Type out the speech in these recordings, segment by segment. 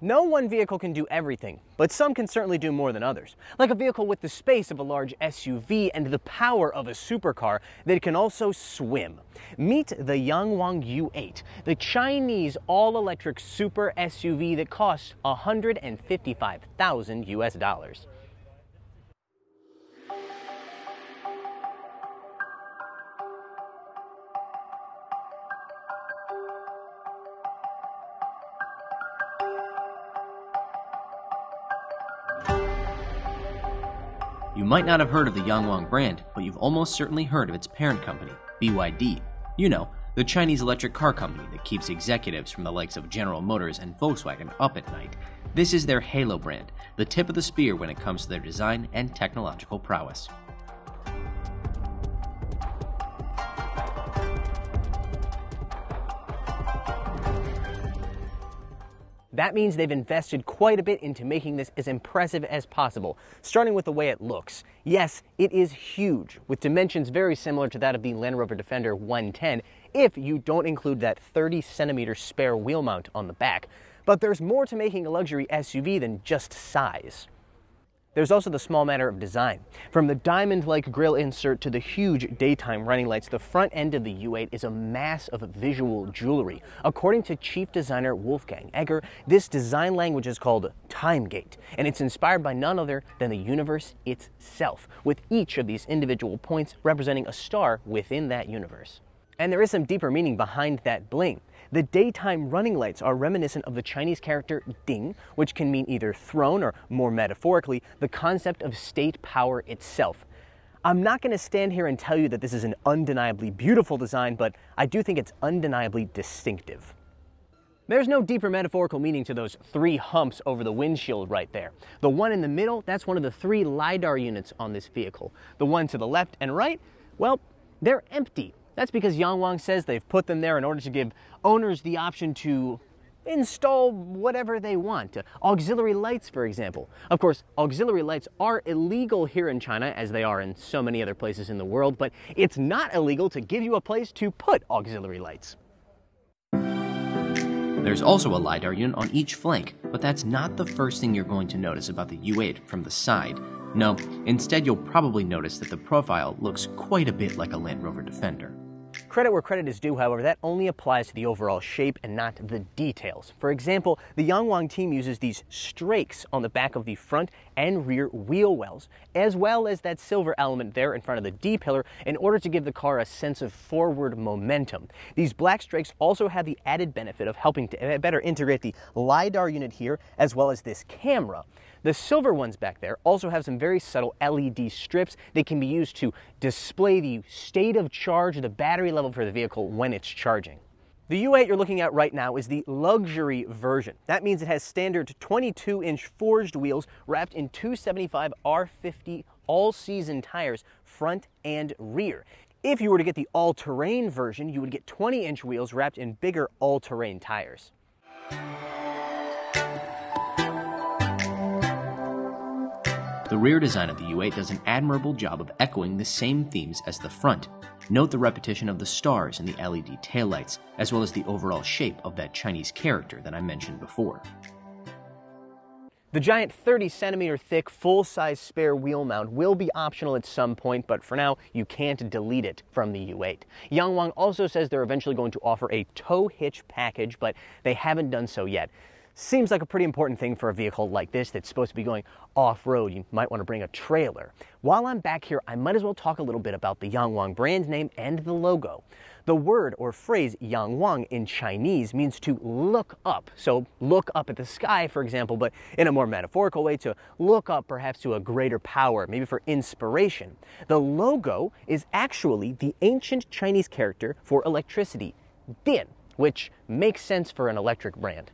No one vehicle can do everything, but some can certainly do more than others. Like a vehicle with the space of a large SUV and the power of a supercar that can also swim. Meet the Yangwang U8, the Chinese all-electric super SUV that costs 155,000 US dollars. Might not have heard of the Yangwang brand, but you've almost certainly heard of its parent company, BYD. You know, the Chinese electric car company that keeps executives from the likes of General Motors and Volkswagen up at night. This is their Halo brand, the tip of the spear when it comes to their design and technological prowess. That means they've invested quite a bit into making this as impressive as possible, starting with the way it looks. Yes, it is huge, with dimensions very similar to that of the Land Rover Defender 110, if you don't include that 30 centimeter spare wheel mount on the back. But there's more to making a luxury SUV than just size. There's also the small matter of design. From the diamond-like grille insert to the huge daytime running lights, the front end of the U8 is a mass of visual jewelry. According to chief designer Wolfgang Egger, this design language is called Timegate, and it's inspired by none other than the universe itself, with each of these individual points representing a star within that universe. And there is some deeper meaning behind that bling. The daytime running lights are reminiscent of the Chinese character ding, which can mean either throne or, more metaphorically, the concept of state power itself. I'm not going to stand here and tell you that this is an undeniably beautiful design, but I do think it's undeniably distinctive. There's no deeper metaphorical meaning to those three humps over the windshield right there. The one in the middle, that's one of the three LiDAR units on this vehicle. The one to the left and right, well, they're empty. That's because Yangwang says they've put them there in order to give owners the option to install whatever they want. Auxiliary lights, for example. Of course, auxiliary lights are illegal here in China, as they are in so many other places in the world, but it's not illegal to give you a place to put auxiliary lights. There's also a LiDAR unit on each flank, but that's not the first thing you're going to notice about the U8 from the side. No, instead you'll probably notice that the profile looks quite a bit like a Land Rover Defender. Credit where credit is due, however, that only applies to the overall shape and not the details. For example, the Yangwang team uses these strakes on the back of the front and rear wheel wells, as well as that silver element there in front of the D pillar in order to give the car a sense of forward momentum. These black strakes also have the added benefit of helping to eh, better integrate the LiDAR unit here as well as this camera. The silver ones back there also have some very subtle LED strips that can be used to display the state of charge, the battery level for the vehicle when it's charging. The U8 you're looking at right now is the luxury version. That means it has standard 22 inch forged wheels wrapped in 275 R50 all season tires, front and rear. If you were to get the all terrain version, you would get 20 inch wheels wrapped in bigger all terrain tires. The rear design of the U8 does an admirable job of echoing the same themes as the front. Note the repetition of the stars and the LED taillights, as well as the overall shape of that Chinese character that I mentioned before. The giant 30 centimeter thick full size spare wheel mount will be optional at some point, but for now, you can't delete it from the U8. Yangwang also says they're eventually going to offer a tow hitch package, but they haven't done so yet. Seems like a pretty important thing for a vehicle like this that's supposed to be going off-road. You might want to bring a trailer. While I'm back here, I might as well talk a little bit about the Yangwang brand name and the logo. The word or phrase Yangwang in Chinese means to look up. So look up at the sky, for example, but in a more metaphorical way to look up perhaps to a greater power, maybe for inspiration. The logo is actually the ancient Chinese character for electricity, dian, which makes sense for an electric brand.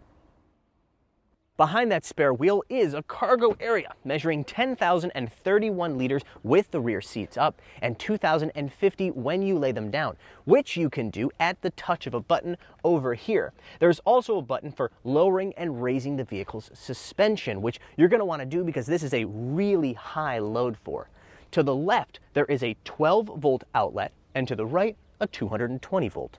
Behind that spare wheel is a cargo area measuring 10,031 liters with the rear seats up and 2,050 when you lay them down, which you can do at the touch of a button over here. There's also a button for lowering and raising the vehicle's suspension, which you're going to want to do because this is a really high load for. To the left, there is a 12 volt outlet, and to the right, a 220 volt.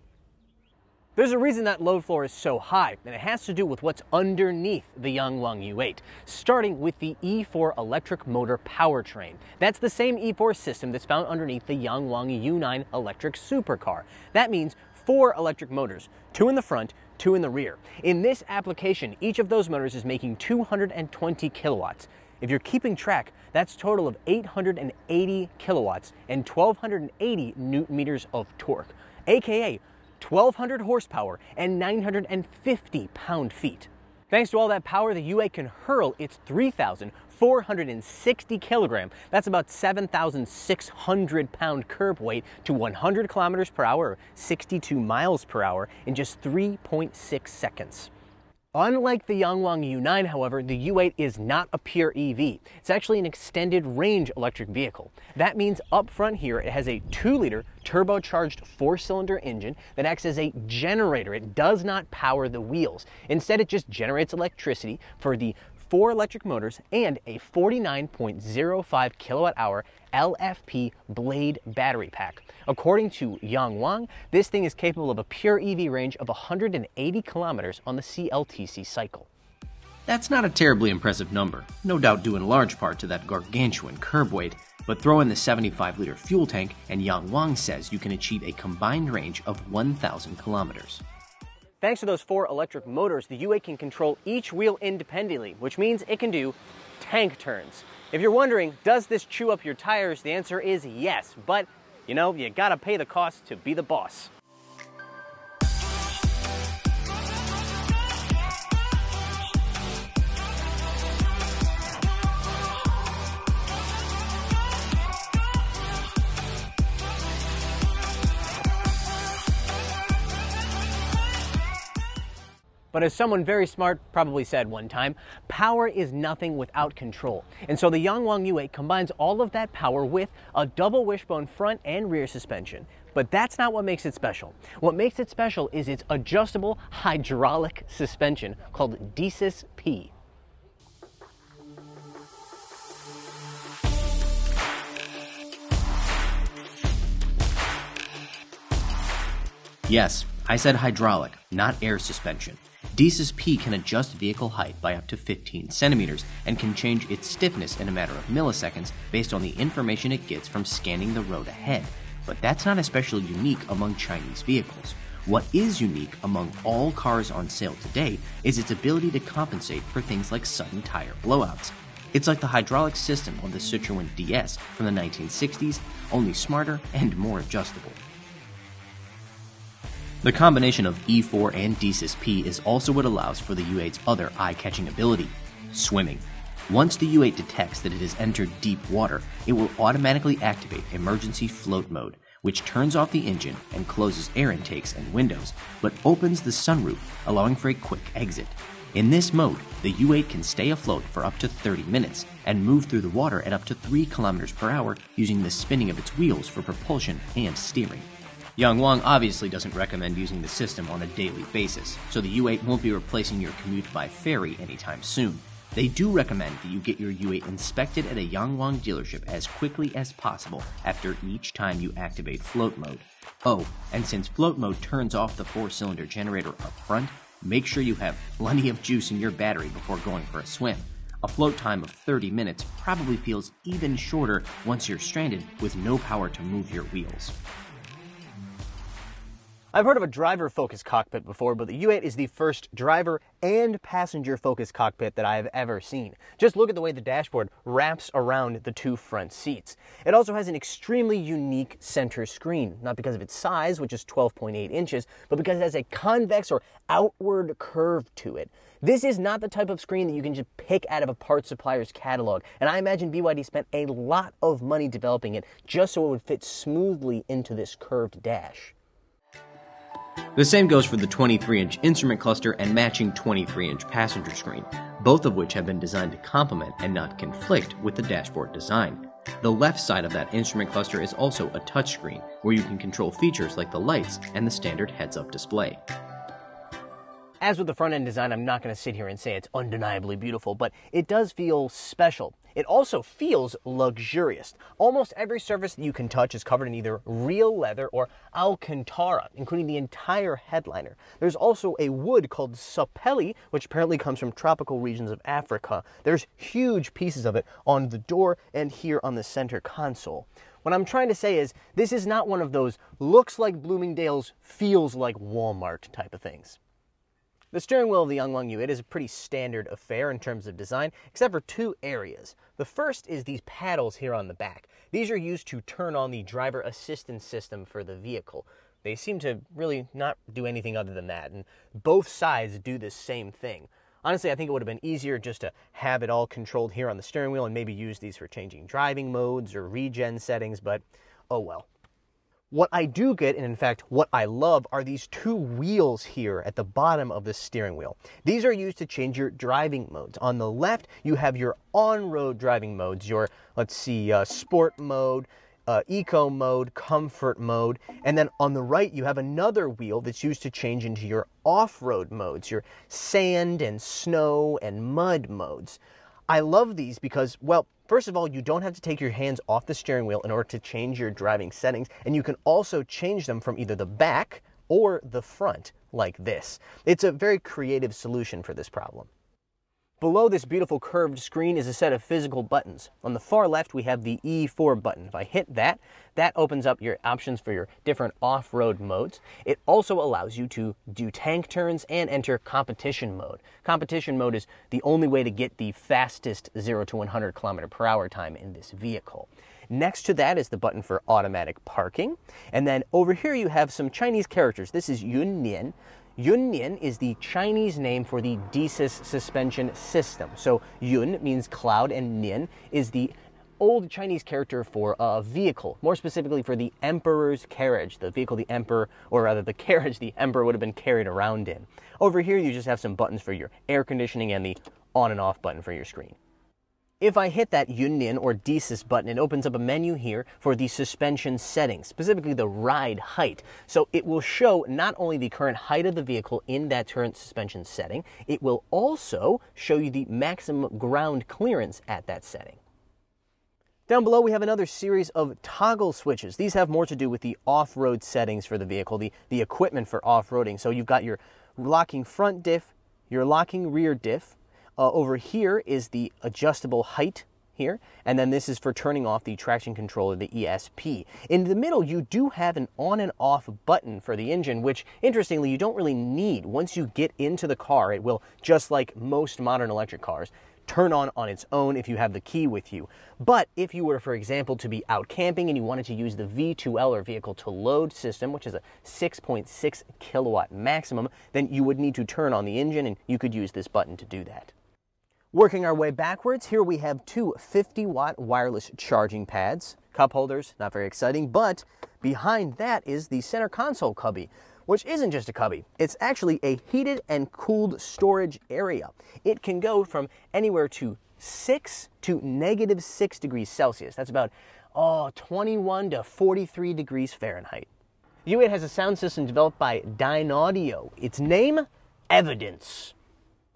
There's a reason that load floor is so high, and it has to do with what's underneath the Yangwang U8, starting with the E4 electric motor powertrain. That's the same E4 system that's found underneath the Yangwang U9 electric supercar. That means four electric motors, two in the front, two in the rear. In this application, each of those motors is making 220 kilowatts. If you're keeping track, that's a total of 880 kilowatts and 1280 newton meters of torque, aka 1,200 horsepower, and 950 pound feet. Thanks to all that power, the U8 can hurl its 3,460 kilogram, that's about 7,600 pound curb weight, to 100 kilometers per hour, or 62 miles per hour, in just 3.6 seconds. Unlike the Yangwang U9, however, the U8 is not a pure EV. It's actually an extended range electric vehicle. That means up front here it has a 2 liter turbocharged four cylinder engine that acts as a generator. It does not power the wheels. Instead, it just generates electricity for the four electric motors and a 49.05 kilowatt hour LFP blade battery pack. According to Yangwang, this thing is capable of a pure EV range of 180 kilometers on the CLTC cycle. That's not a terribly impressive number, no doubt due in large part to that gargantuan curb weight, but throw in the 75 liter fuel tank, and Yangwang says you can achieve a combined range of 1,000 kilometers. Thanks to those four electric motors, the U8 can control each wheel independently, which means it can do tank turns. If you're wondering, does this chew up your tires? The answer is yes, but you know, you gotta pay the cost to be the boss. But as someone very smart probably said one time, power is nothing without control. And so the Yangwang U8 combines all of that power with a double wishbone front and rear suspension. But that's not what makes it special. What makes it special is its adjustable hydraulic suspension called DCIS P. Yes, I said hydraulic, not air suspension. DiSus-P can adjust vehicle height by up to 15 centimeters and can change its stiffness in a matter of milliseconds based on the information it gets from scanning the road ahead. But that's not especially unique among Chinese vehicles. What is unique among all cars on sale today is its ability to compensate for things like sudden tire blowouts. It's like the hydraulic system of the Citroën DS from the 1960s, only smarter and more adjustable. The combination of E4 and DiSus-P is also what allows for the U8's other eye catching ability swimming. Once the U8 detects that it has entered deep water, it will automatically activate emergency float mode, which turns off the engine and closes air intakes and windows, but opens the sunroof, allowing for a quick exit. In this mode, the U8 can stay afloat for up to 30 minutes and move through the water at up to 3 km per hour using the spinning of its wheels for propulsion and steering. Yangwang obviously doesn't recommend using the system on a daily basis, so the U8 won't be replacing your commute by ferry anytime soon. They do recommend that you get your U8 inspected at a Yangwang dealership as quickly as possible after each time you activate float mode. Oh, and since float mode turns off the four cylinder generator up front, make sure you have plenty of juice in your battery before going for a swim. A float time of 30 minutes probably feels even shorter once you're stranded with no power to move your wheels. I've heard of a driver focused cockpit before, but the U8 is the first driver and passenger focused cockpit that I have ever seen. Just look at the way the dashboard wraps around the two front seats. It also has an extremely unique center screen, not because of its size, which is 12.8 inches, but because it has a convex or outward curve to it. This is not the type of screen that you can just pick out of a parts supplier's catalog, and I imagine BYD spent a lot of money developing it just so it would fit smoothly into this curved dash. The same goes for the 23 inch instrument cluster and matching 23 inch passenger screen, both of which have been designed to complement and not conflict with the dashboard design. The left side of that instrument cluster is also a touchscreen, where you can control features like the lights and the standard heads up display. As with the front end design, I'm not going to sit here and say it's undeniably beautiful, but it does feel special. It also feels luxurious. Almost every surface that you can touch is covered in either real leather or alcantara, including the entire headliner. There's also a wood called sapelli, which apparently comes from tropical regions of Africa. There's huge pieces of it on the door and here on the center console. What I'm trying to say is this is not one of those looks like Bloomingdale's, feels like Walmart type of things. The steering wheel of the Yu, it is a pretty standard affair in terms of design, except for two areas. The first is these paddles here on the back. These are used to turn on the driver assistance system for the vehicle. They seem to really not do anything other than that, and both sides do the same thing. Honestly, I think it would have been easier just to have it all controlled here on the steering wheel and maybe use these for changing driving modes or regen settings, but oh well. What I do get, and in fact, what I love, are these two wheels here at the bottom of the steering wheel. These are used to change your driving modes. On the left, you have your on-road driving modes, your, let's see, uh, sport mode, uh, eco mode, comfort mode, and then on the right you have another wheel that's used to change into your off-road modes, your sand and snow and mud modes. I love these because, well, first of all, you don't have to take your hands off the steering wheel in order to change your driving settings, and you can also change them from either the back or the front, like this. It's a very creative solution for this problem. Below this beautiful curved screen is a set of physical buttons. On the far left, we have the E4 button. If I hit that, that opens up your options for your different off-road modes. It also allows you to do tank turns and enter competition mode. Competition mode is the only way to get the fastest 0 to 100 kilometer per hour time in this vehicle. Next to that is the button for automatic parking. And then over here you have some Chinese characters. This is Yun Nian. Yun Nian is the Chinese name for the DiSus suspension system. So Yun means cloud and Nian is the old Chinese character for a vehicle, more specifically for the emperor's carriage, the vehicle the emperor, or rather the carriage the emperor would have been carried around in. Over here, you just have some buttons for your air conditioning and the on and off button for your screen. If I hit that Yunnin or DiSus button, it opens up a menu here for the suspension settings, specifically the ride height. So it will show not only the current height of the vehicle in that current suspension setting, it will also show you the maximum ground clearance at that setting. Down below, we have another series of toggle switches. These have more to do with the off-road settings for the vehicle, the, the equipment for off-roading. So you've got your locking front diff, your locking rear diff, uh, over here is the adjustable height here, and then this is for turning off the traction controller, the ESP. In the middle, you do have an on and off button for the engine, which interestingly, you don't really need. Once you get into the car, it will, just like most modern electric cars, turn on on its own if you have the key with you. But if you were, for example, to be out camping and you wanted to use the V2L or vehicle to load system, which is a 6.6 kilowatt maximum, then you would need to turn on the engine and you could use this button to do that. Working our way backwards, here we have two 50 watt wireless charging pads, cup holders, not very exciting, but behind that is the center console cubby, which isn't just a cubby. It's actually a heated and cooled storage area. It can go from anywhere to 6 to negative 6 degrees Celsius. That's about oh, 21 to 43 degrees Fahrenheit. U8 has a sound system developed by Dynaudio. Its name, Evidence.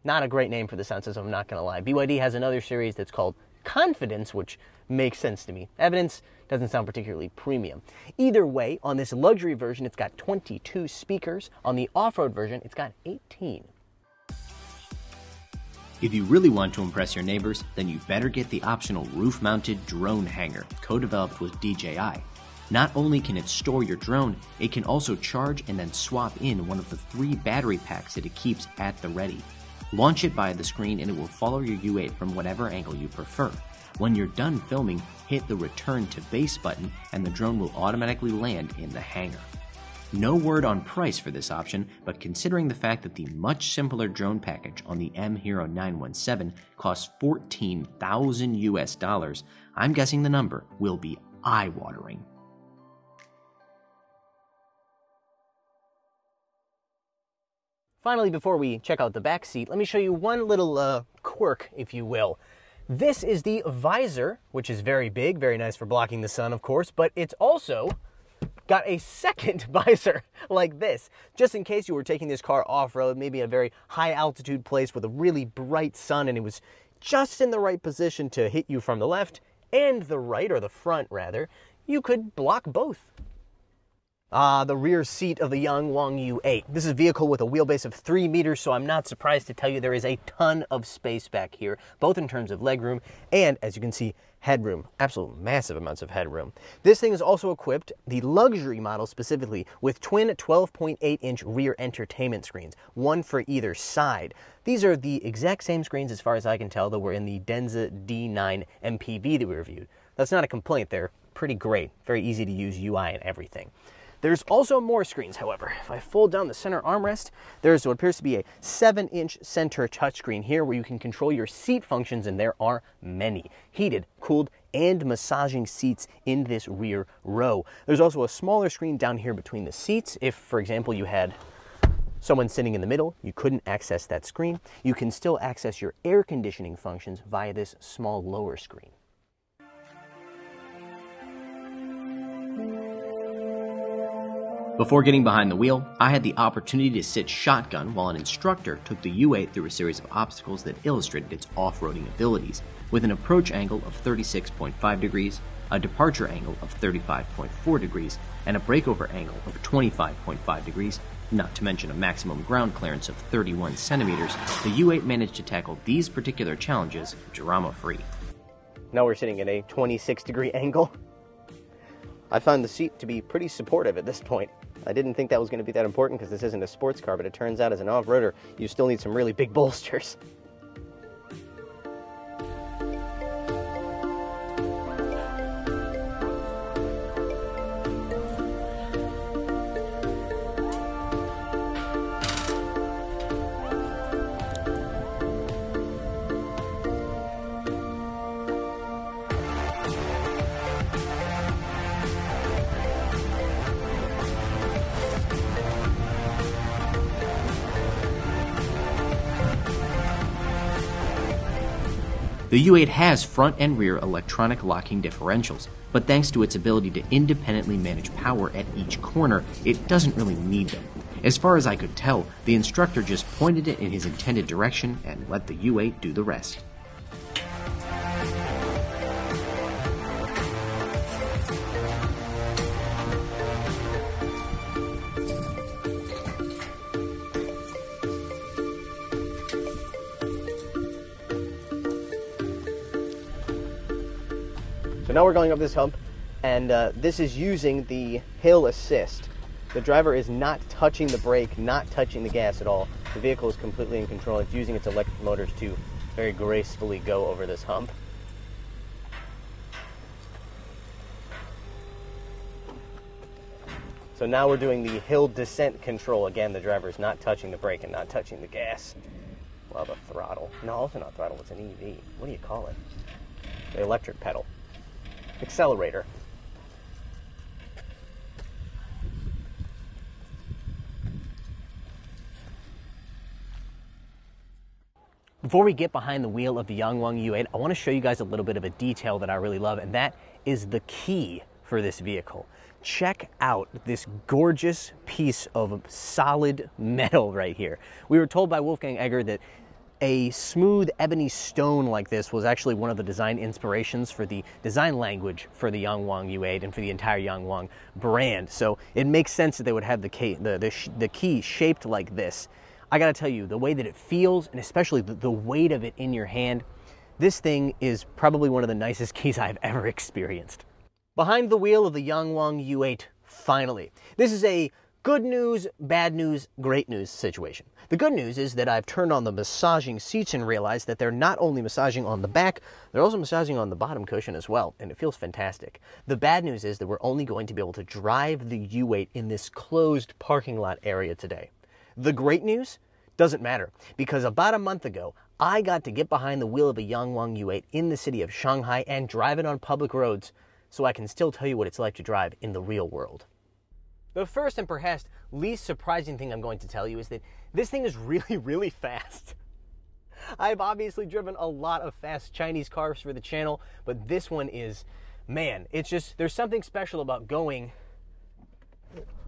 Not a great name for the system, I'm not going to lie. BYD has another series that's called Confidence, which makes sense to me. Evidence doesn't sound particularly premium. Either way, on this luxury version, it's got 22 speakers. On the off road version, it's got 18. If you really want to impress your neighbors, then you better get the optional roof mounted drone hanger, co developed with DJI. Not only can it store your drone, it can also charge and then swap in one of the three battery packs that it keeps at the ready. Launch it by the screen and it will follow your U8 from whatever angle you prefer. When you're done filming, hit the return to base button and the drone will automatically land in the hangar. No word on price for this option, but considering the fact that the much simpler drone package on the M Hero 917 costs 14,000 US dollars, I'm guessing the number will be eye-watering. Finally, before we check out the back seat, let me show you one little uh, quirk, if you will. This is the visor, which is very big, very nice for blocking the sun, of course, but it's also got a second visor like this, just in case you were taking this car off road, maybe a very high altitude place with a really bright sun and it was just in the right position to hit you from the left and the right, or the front rather, you could block both. Ah, the rear seat of the Yangwang U8. This is a vehicle with a wheelbase of 3 meters, so I'm not surprised to tell you there is a ton of space back here, both in terms of legroom and, as you can see, headroom. Absolute massive amounts of headroom. This thing is also equipped, the luxury model specifically, with twin 12.8 inch rear entertainment screens, one for either side. These are the exact same screens, as far as I can tell, that were in the Denza D9 MPV that we reviewed. That's not a complaint, they're pretty great. Very easy to use UI and everything. There's also more screens, however. If I fold down the center armrest, there's what appears to be a 7-inch center touchscreen here where you can control your seat functions, and there are many. Heated, cooled, and massaging seats in this rear row. There's also a smaller screen down here between the seats. If, for example, you had someone sitting in the middle, you couldn't access that screen. You can still access your air conditioning functions via this small lower screen. Before getting behind the wheel, I had the opportunity to sit shotgun while an instructor took the U8 through a series of obstacles that illustrated its off roading abilities, with an approach angle of 36.5 degrees, a departure angle of 35.4 degrees, and a breakover angle of 25.5 degrees, not to mention a maximum ground clearance of 31 centimeters. The U8 managed to tackle these particular challenges drama free. Now we're sitting at a 26 degree angle. I find the seat to be pretty supportive at this point. I didn't think that was going to be that important because this isn't a sports car, but it turns out as an off-roader, you still need some really big bolsters. The U8 has front and rear electronic locking differentials, but thanks to its ability to independently manage power at each corner, it doesn't really need them. As far as I could tell, the instructor just pointed it in his intended direction and let the U8 do the rest. So now we're going up this hump, and uh, this is using the hill assist. The driver is not touching the brake, not touching the gas at all. The vehicle is completely in control. It's using its electric motors to very gracefully go over this hump. So now we're doing the hill descent control. Again, the driver is not touching the brake and not touching the gas. Well, the throttle. No, also not throttle. It's an EV. What do you call it? The electric pedal accelerator. Before we get behind the wheel of the Yangwang U8, I want to show you guys a little bit of a detail that I really love, and that is the key for this vehicle. Check out this gorgeous piece of solid metal right here. We were told by Wolfgang Egger that a smooth ebony stone like this was actually one of the design inspirations for the design language for the Yangwang U8 and for the entire Yangwang brand. So it makes sense that they would have the key, the, the, the key shaped like this. I gotta tell you, the way that it feels, and especially the, the weight of it in your hand, this thing is probably one of the nicest keys I've ever experienced. Behind the wheel of the Yangwang U8, finally. This is a good news, bad news, great news situation. The good news is that I've turned on the massaging seats and realized that they're not only massaging on the back, they're also massaging on the bottom cushion as well, and it feels fantastic. The bad news is that we're only going to be able to drive the U8 in this closed parking lot area today. The great news doesn't matter because about a month ago, I got to get behind the wheel of a Yangwang U8 in the city of Shanghai and drive it on public roads so I can still tell you what it's like to drive in the real world. The first and perhaps least surprising thing I'm going to tell you is that this thing is really, really fast. I've obviously driven a lot of fast Chinese cars for the channel, but this one is, man, it's just, there's something special about going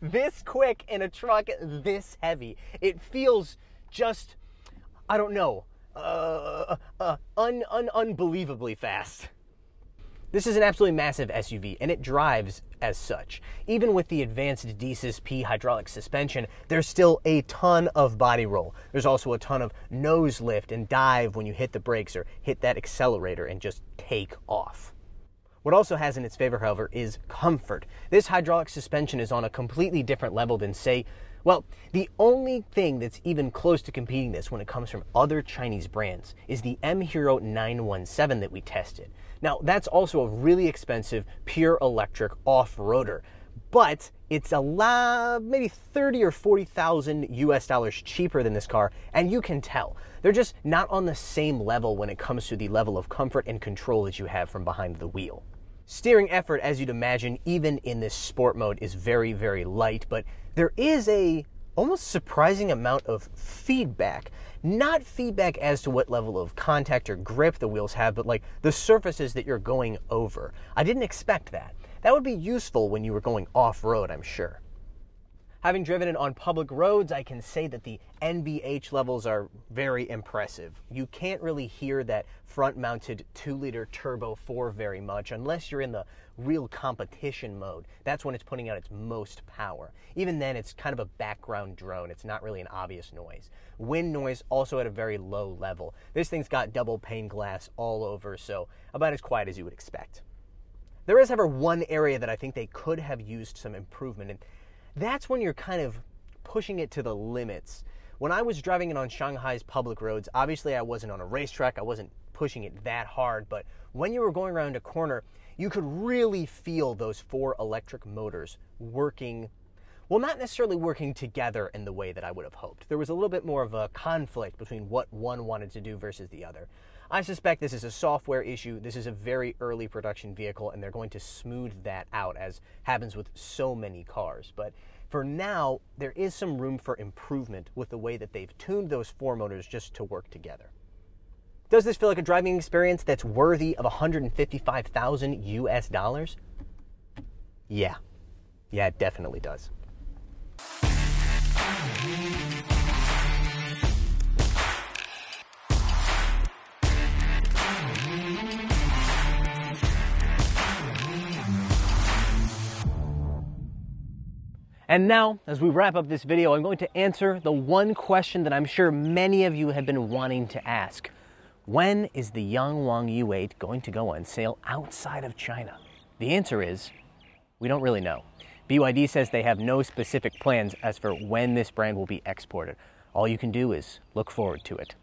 this quick in a truck this heavy. It feels just, I don't know, uh, uh, un, un, unbelievably fast. This is an absolutely massive SUV, and it drives as such. Even with the advanced DiSus-P hydraulic suspension, there's still a ton of body roll. There's also a ton of nose lift and dive when you hit the brakes or hit that accelerator and just take off. What also has in its favor, however, is comfort. This hydraulic suspension is on a completely different level than, say, well, the only thing that's even close to competing this when it comes from other Chinese brands is the M Hero 917 that we tested. Now, that's also a really expensive pure electric off-roader, but it's a lot, maybe 30 or 40,000 US dollars cheaper than this car, and you can tell. They're just not on the same level when it comes to the level of comfort and control that you have from behind the wheel. Steering effort, as you'd imagine, even in this sport mode, is very, very light, but there is a almost surprising amount of feedback. Not feedback as to what level of contact or grip the wheels have, but like the surfaces that you're going over. I didn't expect that. That would be useful when you were going off road, I'm sure. Having driven it on public roads, I can say that the NVH levels are very impressive. You can't really hear that front mounted 2 liter turbo 4 very much unless you're in the real competition mode. That's when it's putting out its most power. Even then, it's kind of a background drone. It's not really an obvious noise. Wind noise also at a very low level. This thing's got double pane glass all over, so about as quiet as you would expect. There is, however, one area that I think they could have used some improvement, that's when you're kind of pushing it to the limits. When I was driving it on Shanghai's public roads, obviously I wasn't on a racetrack, I wasn't pushing it that hard, but when you were going around a corner, you could really feel those four electric motors working well, not necessarily working together in the way that I would have hoped. There was a little bit more of a conflict between what one wanted to do versus the other. I suspect this is a software issue. This is a very early production vehicle, and they're going to smooth that out, as happens with so many cars. But for now, there is some room for improvement with the way that they've tuned those four motors just to work together. Does this feel like a driving experience that's worthy of 155,000 US dollars? Yeah. Yeah, it definitely does. And now, as we wrap up this video, I'm going to answer the one question that I'm sure many of you have been wanting to ask. When is the Yangwang U8 going to go on sale outside of China? The answer is, we don't really know. BYD says they have no specific plans as for when this brand will be exported. All you can do is look forward to it.